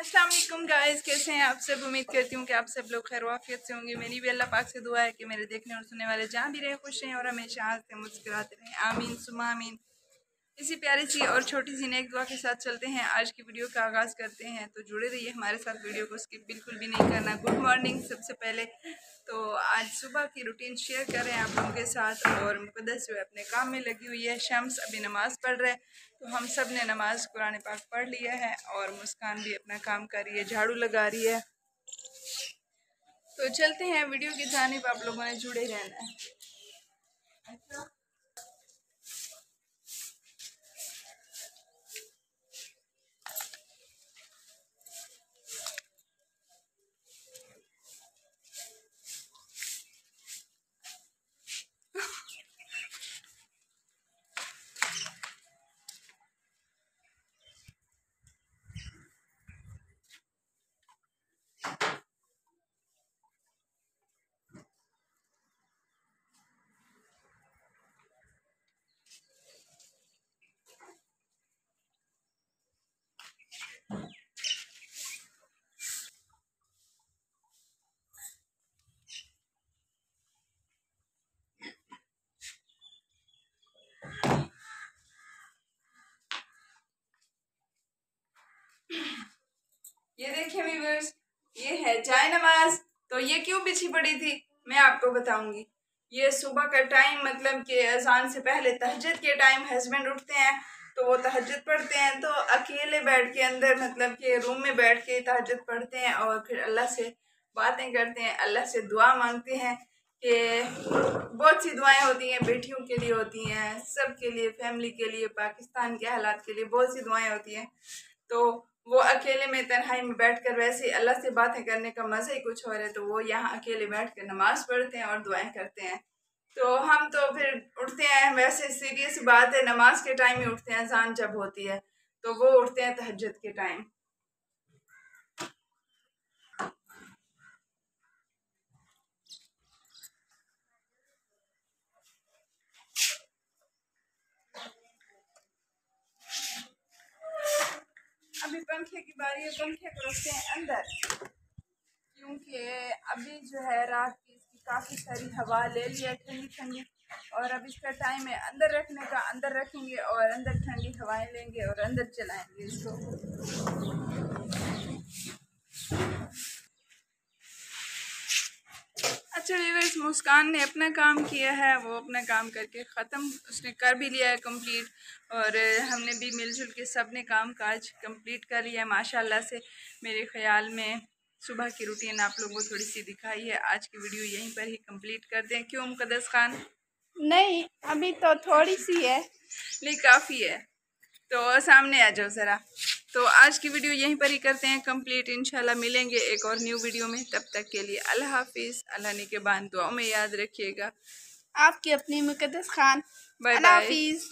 Aslam guys कैसे हैं आप सब? उम्मीद करती हूँ कि आप सब लोग खैर वाफियत से होंगे। मेरी भी अल्लाह पाक से दुआ है कि मेरे देखने और सुनने वाले जहाँ भी रहे, खुश रहें और हमेशा हँसते मुस्कुराते रहें। आमीन सुमा आमीन। इसी प्यारी सी और छोटी सी नेक दुआ के साथ चलते हैं। आज की वीडियो का आगाज़ करते हैं तो जुड़े रहिए हमारे साथ वीडियो को स्किप बिल्कुल भी नहीं करना। गुड मॉर्निंग सबसे पहले तो आज सुबह की रूटीन शेयर कर रहे हैं आप लोगों के साथ और मुकदस जो है अपने काम में लगी हुई है। शम्स अभी नमाज़ पढ़ रहे हैं तो हम सबने नमाज़ कुरान पाक पढ़ लिया है और मुस्कान भी अपना काम कर रही है, झाड़ू लगा रही है। तो चलते हैं, वीडियो की जानब आप लोगों ने जुड़े रहना है। ये देखिए वीवर्स ये है चाय नमाज़। तो ये क्यों पीछे पड़ी थी? मैं आपको बताऊँगी। ये सुबह का टाइम मतलब कि अजान से पहले तहजद के टाइम हस्बैंड उठते हैं तो वो तहजद पढ़ते हैं तो अकेले बैठ के अंदर मतलब कि रूम में बैठ के तहजद पढ़ते हैं और फिर अल्लाह से बातें करते हैं, अल्लाह से दुआ मांगते हैं कि बहुत सी दुआएँ होती हैं, बेटियों के लिए होती हैं, सब के लिए फैमिली के लिए, पाकिस्तान के हालात के लिए बहुत सी दुआएँ होती हैं। तो वो अकेले में तन्हाई में बैठ कर वैसे अल्लाह से बातें करने का मज़ा ही कुछ और है तो वो यहाँ अकेले बैठ कर नमाज़ पढ़ते हैं और दुआएँ करते हैं। तो हम तो फिर उठते हैं, वैसे सीरियस बात है, नमाज़ के टाइम ही उठते हैं जान जब होती है तो वो उठते हैं तहजद के टाइम अभी पंखे की बारी है पंखे को रखते हैं अंदर। क्योंकि अभी जो है रात की इसकी काफ़ी सारी हवा ले लिया ठंडी ठंडी। और अब इसका टाइम है अंदर रखने का, अंदर रखेंगे और अंदर ठंडी हवाएँ लेंगे और अंदर चलाएँगे इसको अच्छा वीवर्स मुस्कान ने अपना काम किया है वो अपना काम करके ख़त्म उसने कर भी लिया है कंप्लीट और हमने भी मिलजुल के सबने काम काज कंप्लीट कर लिया है। माशाल्लाह से मेरे ख्याल में सुबह की रूटीन आप लोगों को थोड़ी सी दिखाई है। आज की वीडियो यहीं पर ही कंप्लीट कर दें। क्यों मुकदस खान? नहीं अभी तो थोड़ी सी है। नहीं काफ़ी है। तो सामने आ जाओ ज़रा। तो आज की वीडियो यहीं पर ही करते हैं कंप्लीट इंशाल्लाह मिलेंगे एक और न्यू वीडियो में। तब तक के लिए अल्लाह हाफिज़। अल्लाह ने के बाद दुआओं में याद रखिएगा। आपकी अपनी मुकदस खान। बाय बाय हाफिज़।